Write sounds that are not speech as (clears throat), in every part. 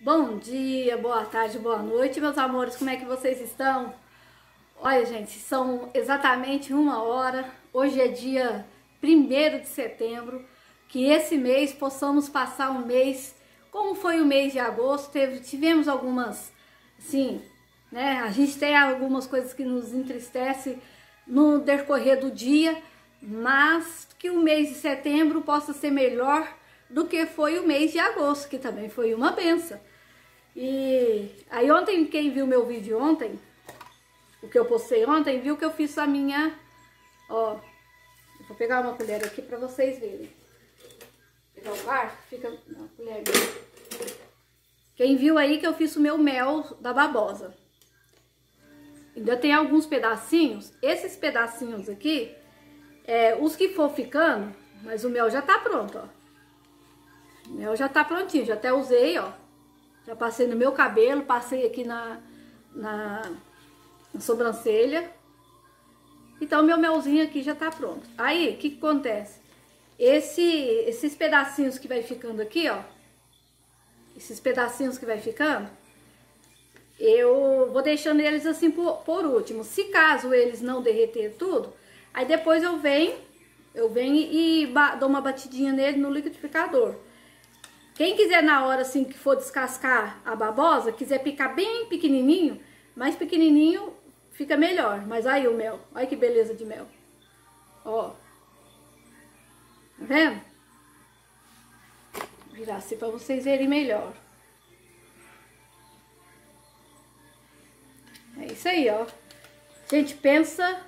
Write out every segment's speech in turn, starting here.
Bom dia, boa tarde, boa noite, meus amores, como é que vocês estão? Olha, gente, são exatamente uma hora, hoje é dia 1 de setembro, que esse mês possamos passar um mês, como foi o mês de agosto, teve, tivemos algumas, sim, né, a gente tem algumas coisas que nos entristece no decorrer do dia, mas que o mês de setembro possa ser melhor do que foi o mês de agosto, que também foi uma benção. E aí ontem, quem viu meu vídeo ontem, o que eu postei ontem, viu que eu fiz a minha, ó, vou pegar uma colher aqui pra vocês verem. Pegar o garfo, fica na colher Quem viu aí que eu fiz o meu mel da babosa. Ainda tem alguns pedacinhos, esses pedacinhos aqui, é, os que for ficando, mas o mel já tá pronto, ó. O mel já tá prontinho, já até usei, ó. Já passei no meu cabelo, passei aqui na, na, na sobrancelha. Então, meu melzinho aqui já tá pronto. Aí, o que, que acontece? Esse, esses pedacinhos que vai ficando aqui, ó. Esses pedacinhos que vai ficando, eu vou deixando eles assim por, por último. Se caso eles não derreter tudo, aí depois eu venho, eu venho e dou uma batidinha nele no liquidificador. Quem quiser na hora assim que for descascar a babosa, quiser picar bem pequenininho, mais pequenininho fica melhor. Mas aí o mel, olha que beleza de mel. Ó. Tá vendo? Vou virar assim pra vocês verem melhor. É isso aí, ó. Gente, pensa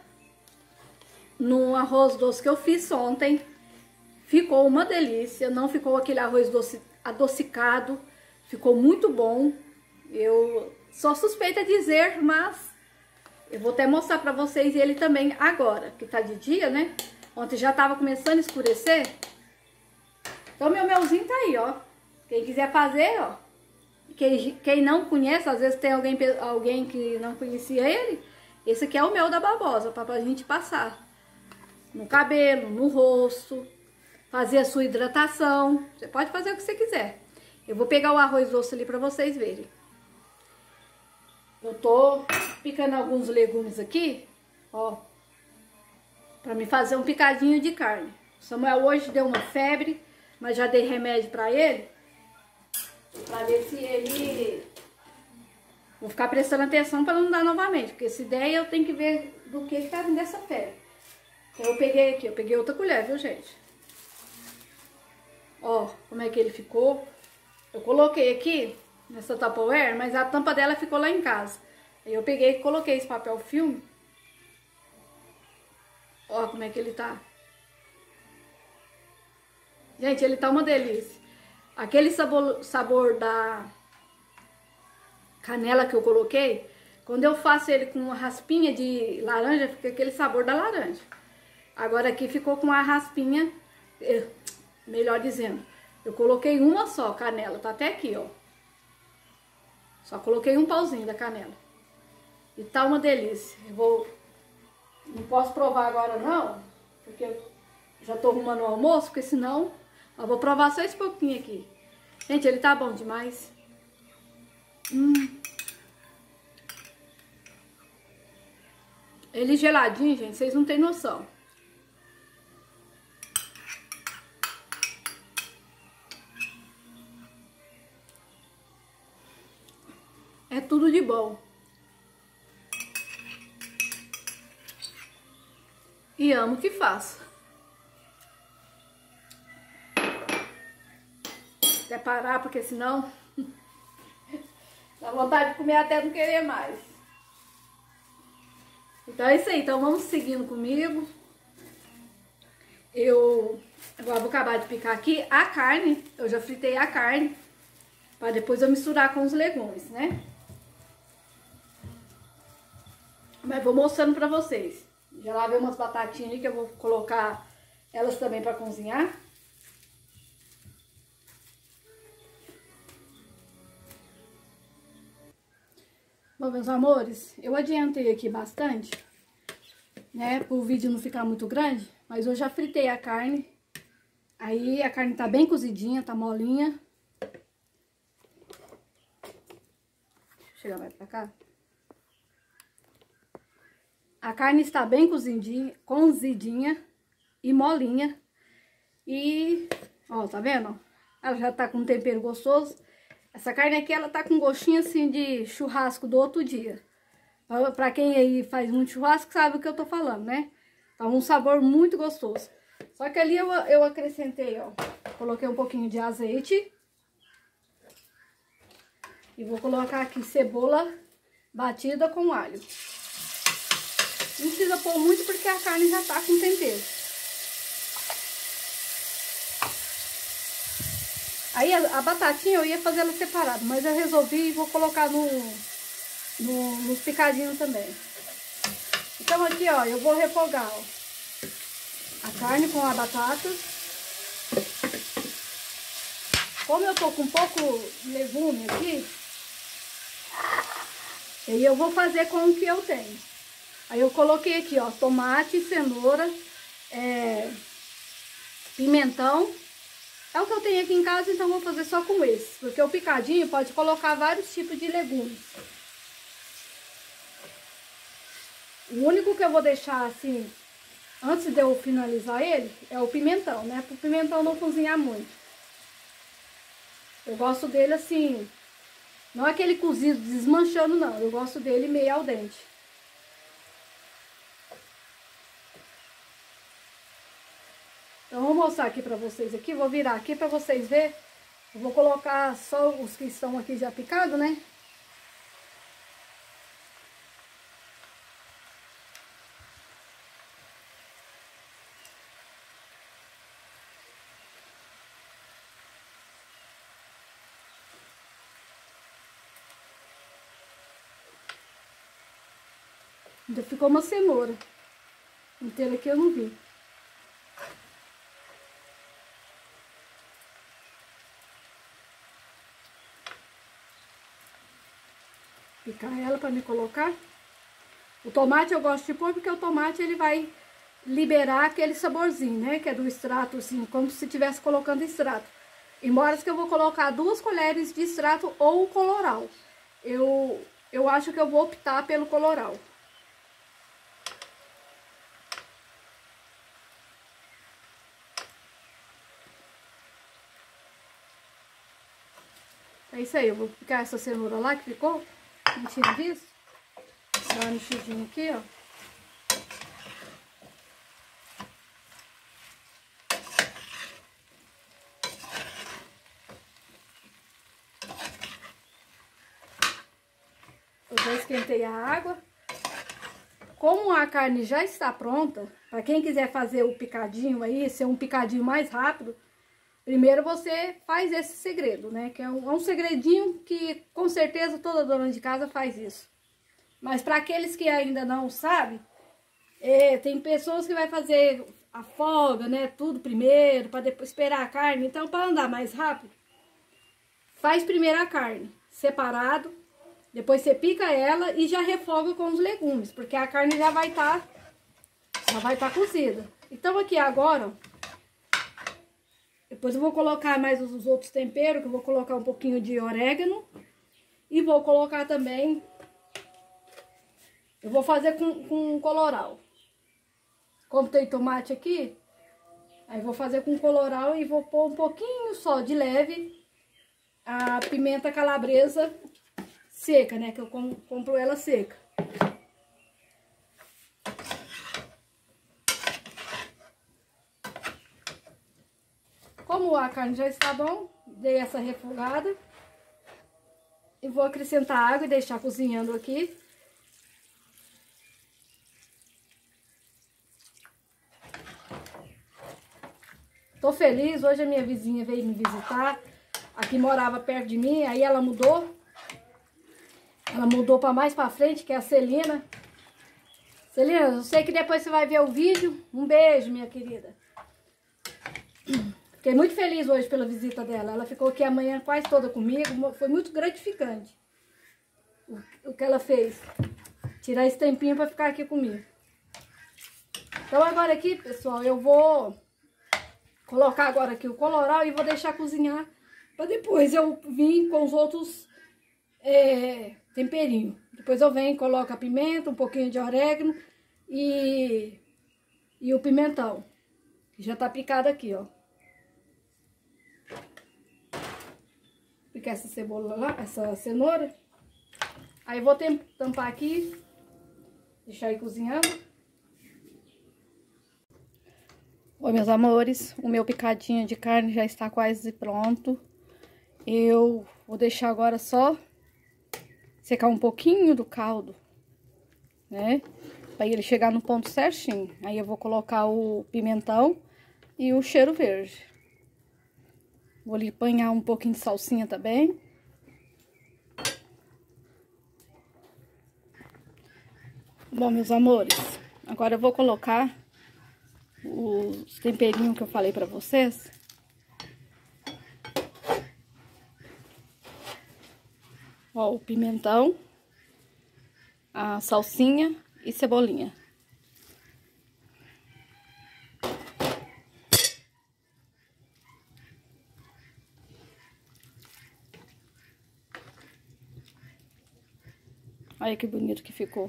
no arroz doce que eu fiz ontem. Ficou uma delícia, não ficou aquele arroz doce adocicado, ficou muito bom. Eu sou suspeita dizer, mas eu vou até mostrar pra vocês ele também agora, que tá de dia, né? Ontem já tava começando a escurecer. Então meu melzinho tá aí, ó. Quem quiser fazer, ó. Quem, quem não conhece, às vezes tem alguém, alguém que não conhecia ele. Esse aqui é o mel da babosa, pra, pra gente passar. No cabelo, no rosto, fazer a sua hidratação. Você pode fazer o que você quiser. Eu vou pegar o arroz doce ali para vocês verem. Eu tô picando alguns legumes aqui, ó, para me fazer um picadinho de carne. O Samuel hoje deu uma febre, mas já dei remédio para ele, para ver se ele... Vou ficar prestando atenção para não dar novamente, porque se der eu tenho que ver do que está vindo essa febre. Então eu peguei aqui, eu peguei outra colher, viu gente? Ó, como é que ele ficou. Eu coloquei aqui nessa Tupperware, mas a tampa dela ficou lá em casa. Aí eu peguei e coloquei esse papel filme. Ó como é que ele tá. Gente, ele tá uma delícia. Aquele sabor, sabor da canela que eu coloquei, quando eu faço ele com uma raspinha de laranja, fica aquele sabor da laranja. Agora aqui ficou com a raspinha, eh, melhor dizendo, eu coloquei uma só canela, tá até aqui, ó. Só coloquei um pauzinho da canela. E tá uma delícia. Eu vou... Não posso provar agora não, porque já tô arrumando o almoço, porque senão... Eu vou provar só esse pouquinho aqui. Gente, ele tá bom demais. Hum. Ele geladinho, gente, vocês não têm noção. Bom. E amo o que faço. Até parar, porque senão (laughs) dá vontade de comer até não querer mais. Então é isso aí, então vamos seguindo comigo. Eu agora vou acabar de picar aqui a carne, eu já fritei a carne, para depois eu misturar com os legumes, né? Mas vou mostrando pra vocês. Já lavei umas batatinhas ali que eu vou colocar elas também pra cozinhar. Bom, meus amores, eu adiantei aqui bastante, né, para o vídeo não ficar muito grande, mas eu já fritei a carne, aí a carne tá bem cozidinha, tá molinha. chegar mais pra cá. A carne está bem cozidinha, cozidinha e molinha. E, ó, tá vendo? Ela já tá com um tempero gostoso. Essa carne aqui, ela tá com gostinho assim de churrasco do outro dia. Pra quem aí faz muito churrasco, sabe o que eu tô falando, né? Tá um sabor muito gostoso. Só que ali eu, eu acrescentei, ó, coloquei um pouquinho de azeite. E vou colocar aqui cebola batida com alho. Não precisa pôr muito porque a carne já tá com tempero. Aí a, a batatinha eu ia fazer ela separada, mas eu resolvi e vou colocar no, no, nos picadinhos também. Então aqui, ó, eu vou refogar, ó, a carne com a batata. Como eu tô com pouco legume aqui, aí eu vou fazer com o que eu tenho. Aí eu coloquei aqui, ó, tomate, cenoura, é, pimentão. É o que eu tenho aqui em casa, então vou fazer só com esse. Porque o picadinho pode colocar vários tipos de legumes. O único que eu vou deixar assim, antes de eu finalizar ele, é o pimentão, né? Para o pimentão não cozinhar muito. Eu gosto dele assim, não é aquele cozido desmanchando não, eu gosto dele meio al dente. Então, vou mostrar aqui pra vocês aqui, vou virar aqui pra vocês verem. Eu vou colocar só os que estão aqui já picados, né? Ainda ficou uma cenoura. Inteira aqui eu não vi. Picar ela para me colocar. O tomate eu gosto de pôr porque o tomate ele vai liberar aquele saborzinho, né? Que é do extrato, assim, como se estivesse colocando extrato. Embora que eu vou colocar duas colheres de extrato ou coloral. Eu, eu acho que eu vou optar pelo coloral. É isso aí, eu vou picar essa cenoura lá que ficou. Tinha visto? Dá uma mexidinha aqui, ó. Eu já esquentei a água. Como a carne já está pronta, para quem quiser fazer o picadinho aí, ser um picadinho mais rápido, Primeiro você faz esse segredo, né? Que é um, é um segredinho que com certeza toda dona de casa faz isso. Mas para aqueles que ainda não sabem, é, tem pessoas que vai fazer a folga, né? Tudo primeiro, para depois esperar a carne. Então, para andar mais rápido, faz primeiro a carne separado, depois você pica ela e já refoga com os legumes, porque a carne já vai estar tá, já vai estar tá cozida. Então aqui agora, depois eu vou colocar mais os outros temperos, que eu vou colocar um pouquinho de orégano. E vou colocar também... Eu vou fazer com, com coloral. Como tem tomate aqui, aí vou fazer com coloral e vou pôr um pouquinho só de leve a pimenta calabresa seca, né? Que eu compro ela seca. Como a carne já está bom, dei essa refogada. E vou acrescentar água e deixar cozinhando aqui. Tô feliz, hoje a minha vizinha veio me visitar. Aqui morava perto de mim, aí ela mudou. Ela mudou para mais para frente, que é a Celina. Celina, eu sei que depois você vai ver o vídeo. Um beijo, minha querida. Fiquei muito feliz hoje pela visita dela. Ela ficou aqui amanhã quase toda comigo. Foi muito gratificante o, que ela fez. Tirar esse tempinho para ficar aqui comigo. Então agora aqui, pessoal, eu vou colocar agora aqui o coloral e vou deixar cozinhar para depois eu vir com os outros é, temperinho. Depois eu venho e coloco a pimenta, um pouquinho de orégano e, e o pimentão. Que já tá picado aqui, ó. Picar essa cebola lá, essa cenoura. Aí vou tampar aqui, deixar aí cozinhando. Oi, meus amores, o meu picadinho de carne já está quase pronto. Eu vou deixar agora só secar um pouquinho do caldo, né? Pra ele chegar no ponto certinho. Aí eu vou colocar o pimentão e o cheiro verde. Vou ali apanhar um pouquinho de salsinha também. Bom, meus amores, agora eu vou colocar os temperinhos que eu falei pra vocês. Ó, o pimentão, a salsinha e cebolinha. Olha que bonito que ficou.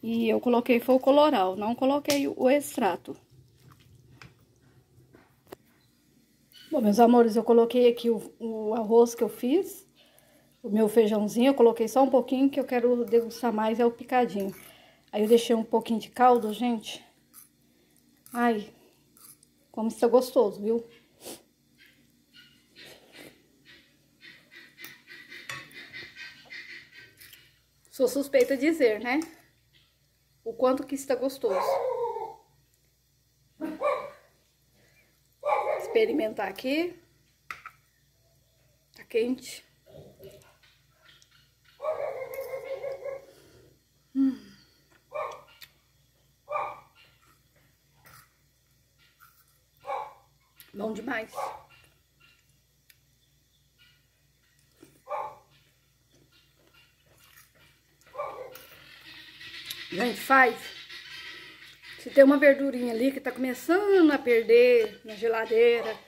E eu coloquei foi o coloral, não coloquei o extrato. Bom, meus amores, eu coloquei aqui o, o, arroz que eu fiz, o meu feijãozinho, eu coloquei só um pouquinho, que eu quero degustar mais, é o picadinho. Aí eu deixei um pouquinho de caldo, gente. Ai, como está gostoso, viu? Sou suspeita de dizer, né? o quanto que está gostoso. Experimentar aqui. Tá quente. Hum. Bom demais. Gente, faz. Se tem uma verdurinha ali que tá começando a perder na geladeira,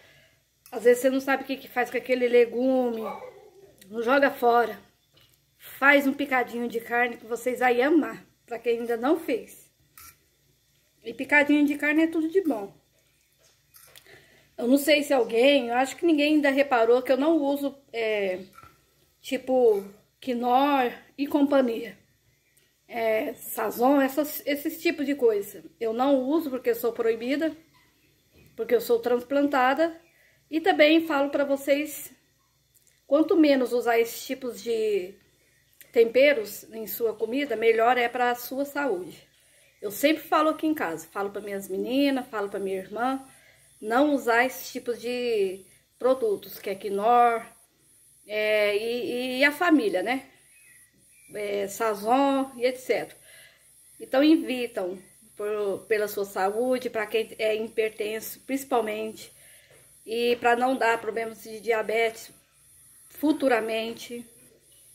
às vezes você não sabe o que, que faz com aquele legume, não joga fora. Faz um picadinho de carne que vocês vão amar, pra quem ainda não fez. E picadinho de carne é tudo de bom. Eu não sei se alguém, eu acho que ninguém ainda reparou que eu não uso, é, tipo, quinor e companhia é, sazon, essas, esses tipos de coisa. Eu não uso porque eu sou proibida, porque eu sou transplantada. E também falo para vocês, quanto menos usar esses tipos de temperos em sua comida, melhor é para a sua saúde. Eu sempre falo aqui em casa, falo para minhas meninas, falo para minha irmã, não usar esses tipos de produtos, que é quinor é, e, e a família, né? É, Sazon e etc. Então, invitam por, pela sua saúde, para quem é hipertenso, principalmente, e para não dar problemas de diabetes futuramente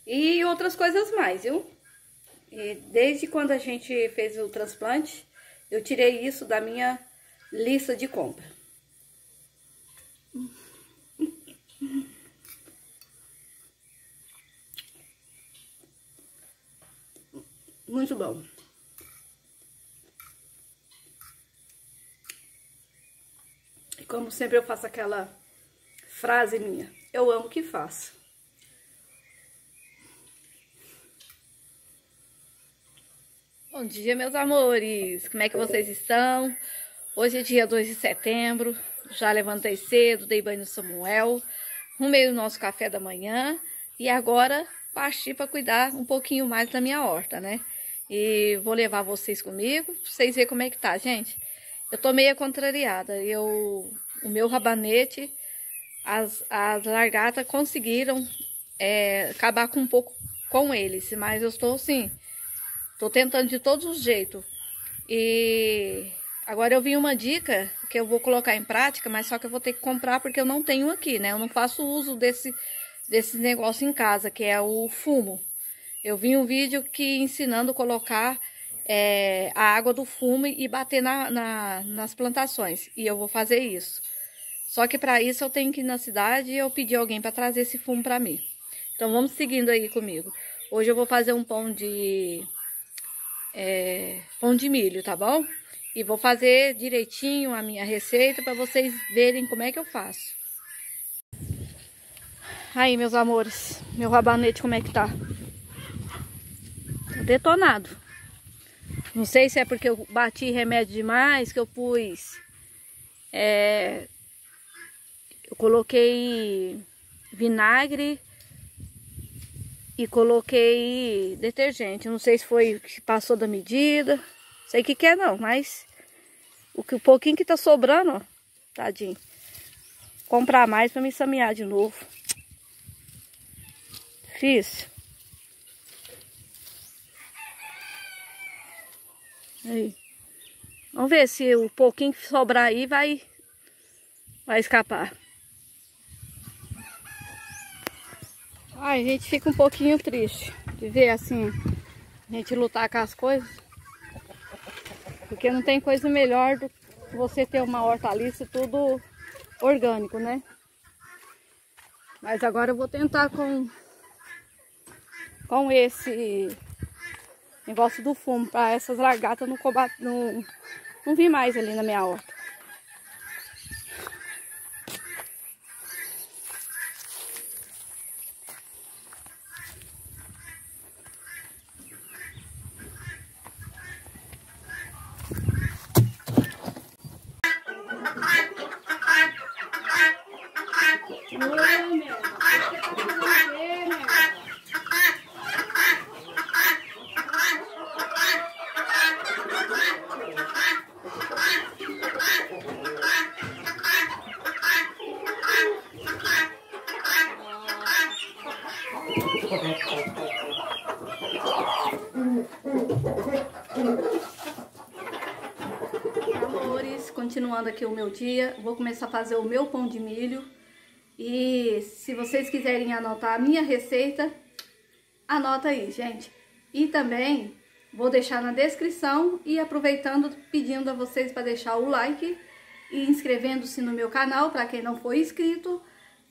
e outras coisas mais, viu? E desde quando a gente fez o transplante, eu tirei isso da minha lista de compra. Muito bom. E como sempre eu faço aquela frase minha, eu amo o que faço. Bom dia, meus amores! Como é que vocês estão? Hoje é dia 2 de setembro, já levantei cedo, dei banho no Samuel, arrumei o nosso café da manhã e agora parti para cuidar um pouquinho mais da minha horta, né? E vou levar vocês comigo, pra vocês verem como é que tá, gente. Eu tô meio contrariada. Eu, o meu rabanete, as, as largatas conseguiram é, acabar com um pouco com eles. Mas eu estou assim, tô tentando de todos os jeitos. E agora eu vi uma dica que eu vou colocar em prática, mas só que eu vou ter que comprar porque eu não tenho aqui, né? Eu não faço uso desse, desse negócio em casa, que é o fumo. Eu vi um vídeo que ensinando colocar é, a água do fumo e bater na, na, nas plantações. E eu vou fazer isso. Só que para isso eu tenho que ir na cidade e eu pedi alguém para trazer esse fumo para mim. Então vamos seguindo aí comigo. Hoje eu vou fazer um pão de é, pão de milho, tá bom? E vou fazer direitinho a minha receita para vocês verem como é que eu faço. Aí, meus amores, meu rabanete como é que tá? Detonado. Não sei se é porque eu bati remédio demais, que eu pus... É, eu coloquei vinagre e coloquei detergente. Não sei se foi que passou da medida. Sei que quer é não, mas o que o pouquinho que tá sobrando, ó, tadinho. Comprar mais para me ensamear de novo. Difícil. Aí. Vamos ver se o pouquinho que sobrar aí vai, vai escapar. Ai, a gente fica um pouquinho triste de ver assim, a gente lutar com as coisas. Porque não tem coisa melhor do que você ter uma hortaliça tudo orgânico, né? Mas agora eu vou tentar com, com esse negócio do fumo para essas largatas não, não, não vir mais ali na minha horta. Meu dia, vou começar a fazer o meu pão de milho. E se vocês quiserem anotar a minha receita, anota aí, gente. E também vou deixar na descrição e aproveitando, pedindo a vocês para deixar o like e inscrevendo-se no meu canal, para quem não for inscrito,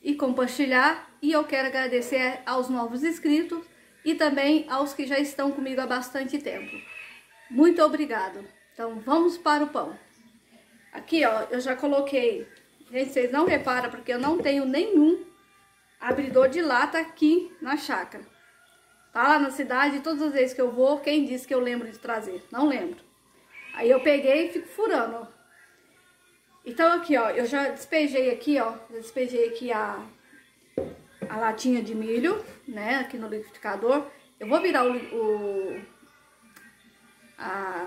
e compartilhar. E eu quero agradecer aos novos inscritos e também aos que já estão comigo há bastante tempo. Muito obrigado. Então, vamos para o pão. Aqui, ó, eu já coloquei... Gente, vocês não reparam, porque eu não tenho nenhum abridor de lata aqui na chácara. Tá lá na cidade, todas as vezes que eu vou, quem disse que eu lembro de trazer? Não lembro. Aí eu peguei e fico furando, ó. Então aqui, ó, eu já despejei aqui, ó, já despejei aqui a, a latinha de milho, né, aqui no liquidificador. Eu vou virar o, o, a,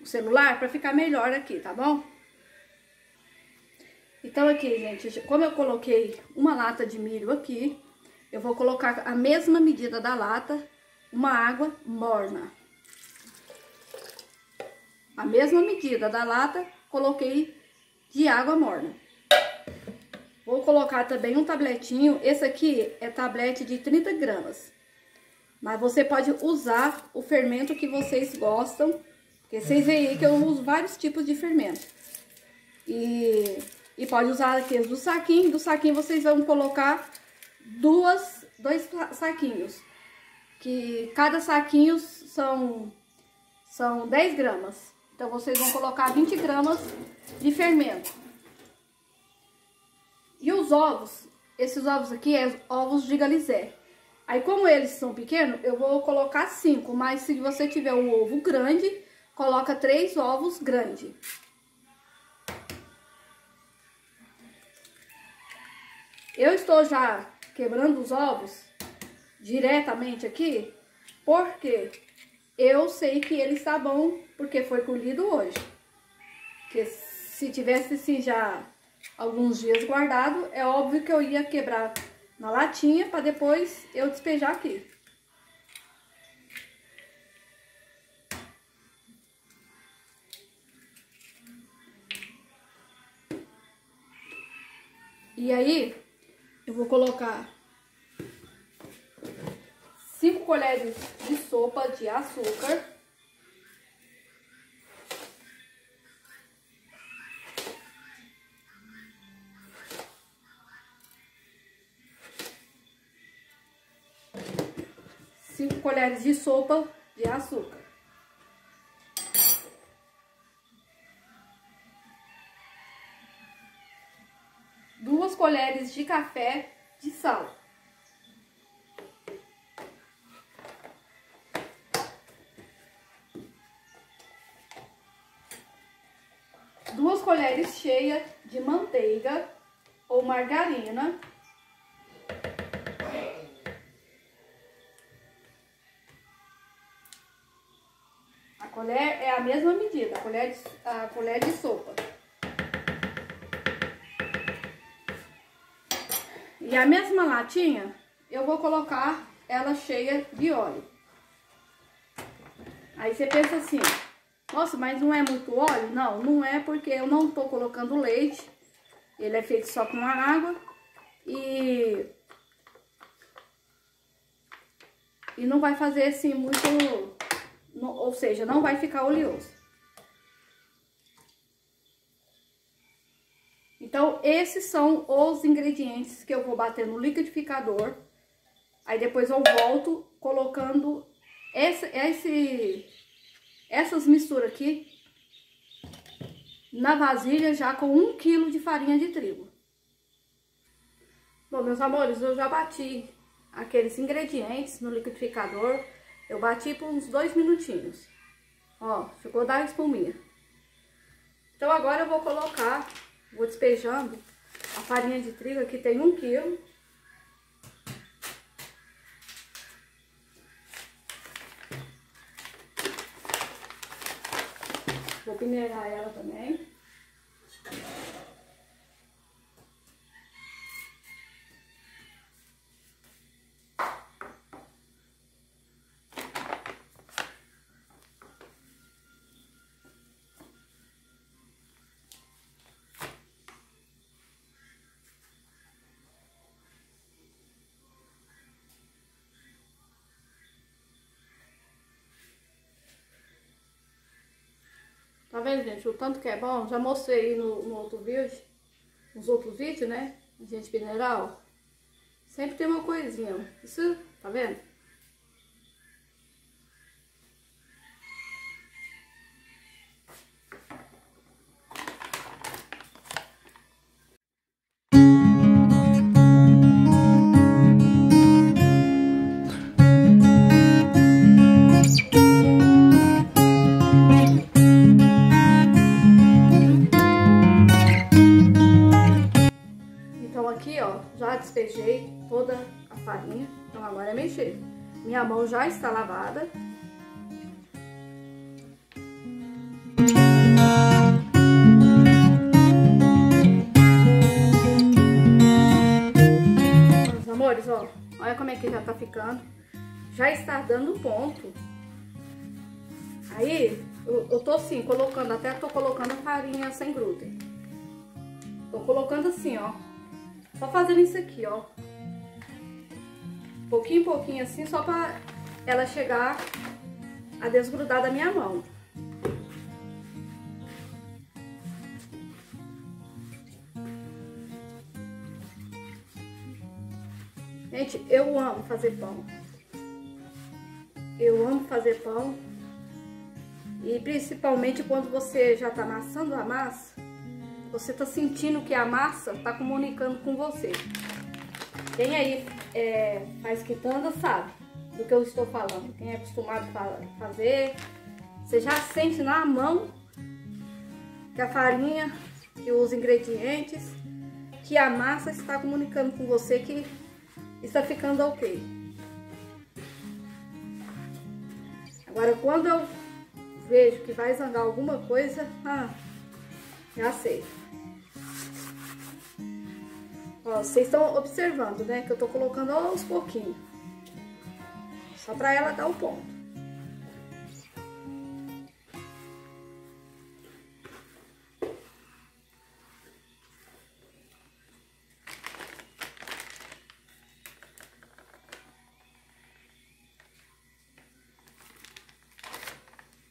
o celular para ficar melhor aqui, tá bom? Então aqui, gente, como eu coloquei uma lata de milho aqui, eu vou colocar a mesma medida da lata, uma água morna. A mesma medida da lata, coloquei de água morna. Vou colocar também um tabletinho, esse aqui é tablete de 30 gramas. Mas você pode usar o fermento que vocês gostam, porque vocês veem aí que eu uso vários tipos de fermento. E, e pode usar aqueles do saquinho, do saquinho vocês vão colocar duas, dois saquinhos. Que cada saquinho são, são 10 gramas. Então, vocês vão colocar 20 gramas de fermento. E os ovos, esses ovos aqui é ovos de galizé. Aí, como eles são pequenos, eu vou colocar 5. Mas se você tiver um ovo grande, coloca 3 ovos grandes. Eu estou já quebrando os ovos diretamente aqui, porque eu sei que ele está bom porque foi colhido hoje. Porque se tivesse assim já alguns dias guardado, é óbvio que eu ia quebrar na latinha para depois eu despejar aqui. E aí, eu vou colocar 5 colheres de sopa de açúcar. Cinco colheres de sopa de açúcar. Colheres de café de sal. Duas colheres cheias de manteiga ou margarina. A colher é a mesma medida, a colher de, a colher de sopa. E a mesma latinha, eu vou colocar ela cheia de óleo. Aí você pensa assim, nossa, mas não é muito óleo? Não, não é porque eu não tô colocando leite. Ele é feito só com água. E... E não vai fazer assim muito... Ou seja, não vai ficar oleoso. Então, esses são os ingredientes que eu vou bater no liquidificador. Aí depois eu volto colocando esse, esse essas misturas aqui na vasilha já com um quilo de farinha de trigo. Bom, meus amores, eu já bati aqueles ingredientes no liquidificador. Eu bati por uns dois minutinhos. Ó, ficou da espuminha. Então agora eu vou colocar, vou despejando a farinha de trigo, aqui tem um quilo. Vou peneirar ela também. Vendo, gente? O tanto que é bom. Já mostrei no, no outro vídeo. Nos outros vídeos, né? Gente mineral. Sempre tem uma coisinha. Isso, tá vendo? Despejei toda a farinha, então agora é mexer. Minha mão já está lavada. Amores, ó, olha como é que já tá ficando. Já está dando ponto. Aí, eu, eu tô assim, colocando, até tô colocando a farinha sem glúten. Tô colocando assim, ó. Só fazendo isso aqui, ó. Pouquinho em pouquinho assim, só pra ela chegar a desgrudar da minha mão. Gente, eu amo fazer pão. Eu amo fazer pão. E principalmente quando você já tá amassando a massa, você tá sentindo que a massa tá comunicando com você. Quem aí é, faz quitanda sabe do que eu estou falando. Quem é acostumado a fazer, você já sente na mão que a farinha, que os ingredientes, que a massa está comunicando com você que está ficando ok. Agora, quando eu vejo que vai zangar alguma coisa, ah, já sei. Ó, vocês estão observando, né? Que eu tô colocando aos pouquinhos. Só pra ela dar o ponto.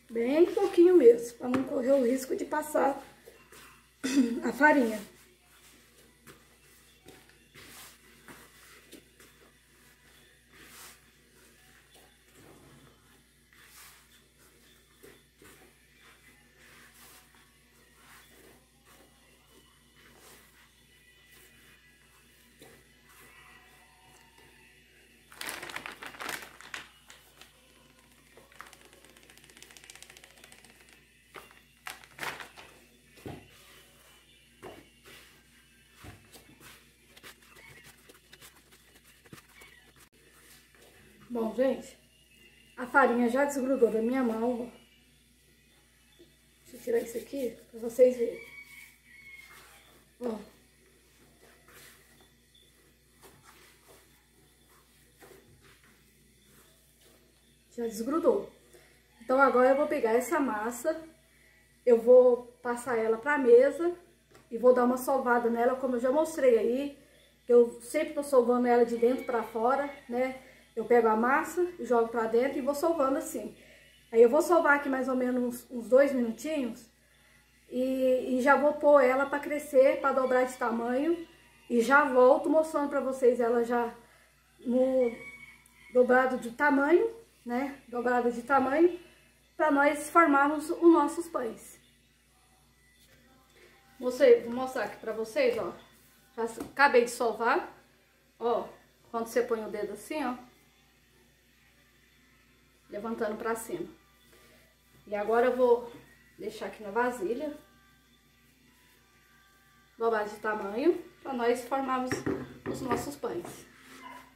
Bem pouquinho mesmo, para não correr o risco de passar (clears throat) a farinha. Gente, a farinha já desgrudou da minha mão. Deixa eu tirar isso aqui pra vocês verem. Ó. Já desgrudou. Então agora eu vou pegar essa massa, eu vou passar ela pra mesa e vou dar uma sovada nela, como eu já mostrei aí, eu sempre tô sovando ela de dentro pra fora, né? Eu pego a massa, jogo pra dentro e vou sovando assim. Aí eu vou sovar aqui mais ou menos uns dois minutinhos e, e já vou pôr ela pra crescer, pra dobrar de tamanho e já volto mostrando pra vocês ela já no dobrado de tamanho, né? Dobrada de tamanho, pra nós formarmos os nossos pães. Vou mostrar aqui pra vocês, ó. Acabei de sovar, ó. Quando você põe o dedo assim, ó levantando pra cima. E agora eu vou deixar aqui na vasilha, dobrar de tamanho, para nós formarmos os nossos pães.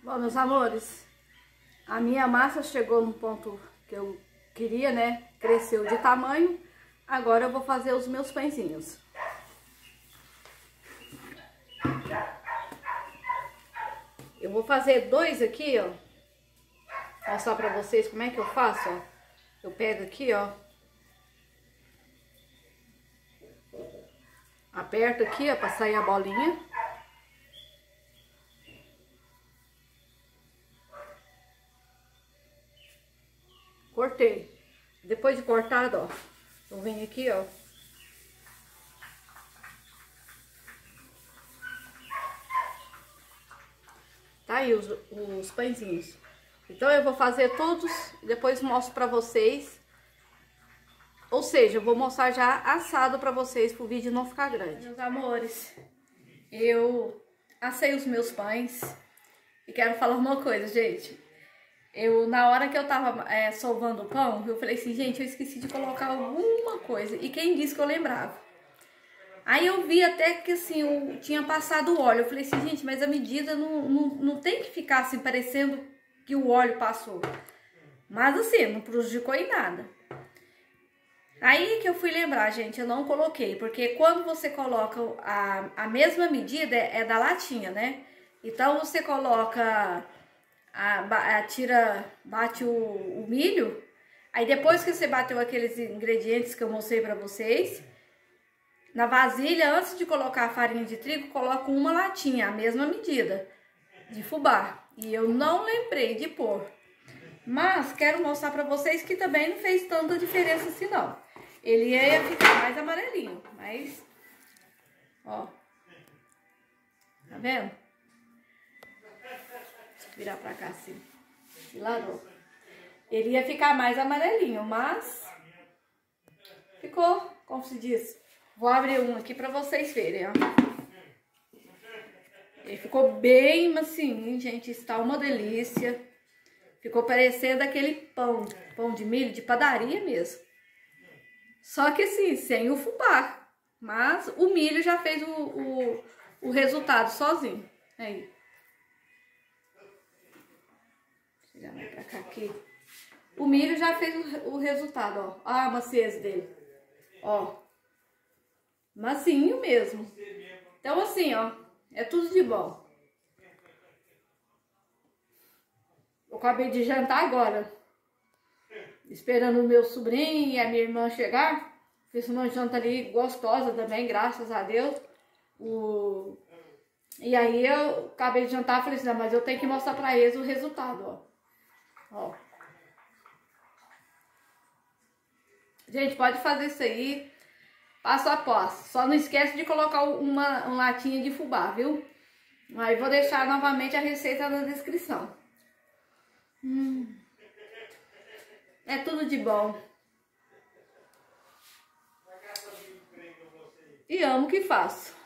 Bom, meus amores, a minha massa chegou no ponto que eu queria, né? Cresceu de tamanho. Agora eu vou fazer os meus pãezinhos. Eu vou fazer dois aqui, ó mostrar pra vocês como é que eu faço, ó. Eu pego aqui, ó. Aperto aqui, ó, pra sair a bolinha. Cortei. Depois de cortado, ó, eu venho aqui, ó. Tá aí os, os pãezinhos. Então eu vou fazer todos depois mostro pra vocês. Ou seja, eu vou mostrar já assado pra vocês, pro vídeo não ficar grande. Meus amores, eu assei os meus pães e quero falar uma coisa, gente. Eu, na hora que eu tava é, solvando o pão, eu falei assim, gente, eu esqueci de colocar alguma coisa. E quem disse que eu lembrava? Aí eu vi até que assim, eu tinha passado óleo. Eu falei assim, gente, mas a medida não, não, não tem que ficar assim, parecendo que o óleo passou. Mas assim, não prejudicou em nada. Aí que eu fui lembrar, gente, eu não coloquei, porque quando você coloca a, a mesma medida é, é da latinha, né? Então você coloca, a, a tira, bate o, o, milho, aí depois que você bateu aqueles ingredientes que eu mostrei pra vocês, na vasilha, antes de colocar a farinha de trigo, coloca uma latinha, a mesma medida de fubá. E eu não lembrei de pôr. Mas quero mostrar pra vocês que também não fez tanta diferença assim não. Ele ia ficar mais amarelinho, mas... Ó. Tá vendo? Deixa eu virar pra cá assim. Filador. Ele ia ficar mais amarelinho, mas... Ficou, como se diz. Vou abrir um aqui pra vocês verem, ó. Ele ficou bem macio, gente. Está uma delícia. Ficou parecendo aquele pão, pão de milho de padaria mesmo. Só que assim, sem o fubá. Mas o milho já fez o, o, o resultado sozinho. Aí. Chegar mais pra cá aqui. O milho já fez o, o resultado, ó. Olha a maciez dele. Ó. Macinho mesmo. Então assim, ó. É tudo de bom. Eu acabei de jantar agora. Esperando o meu sobrinho e a minha irmã chegar. Fiz uma janta ali gostosa também, graças a Deus. O... E aí eu acabei de jantar e falei assim, mas eu tenho que mostrar pra eles o resultado, ó. ó. Gente, pode fazer isso aí passo a passo. Só não esquece de colocar uma, uma latinha de fubá, viu? Aí vou deixar novamente a receita na descrição. Hum. É tudo de bom. E amo o que faço.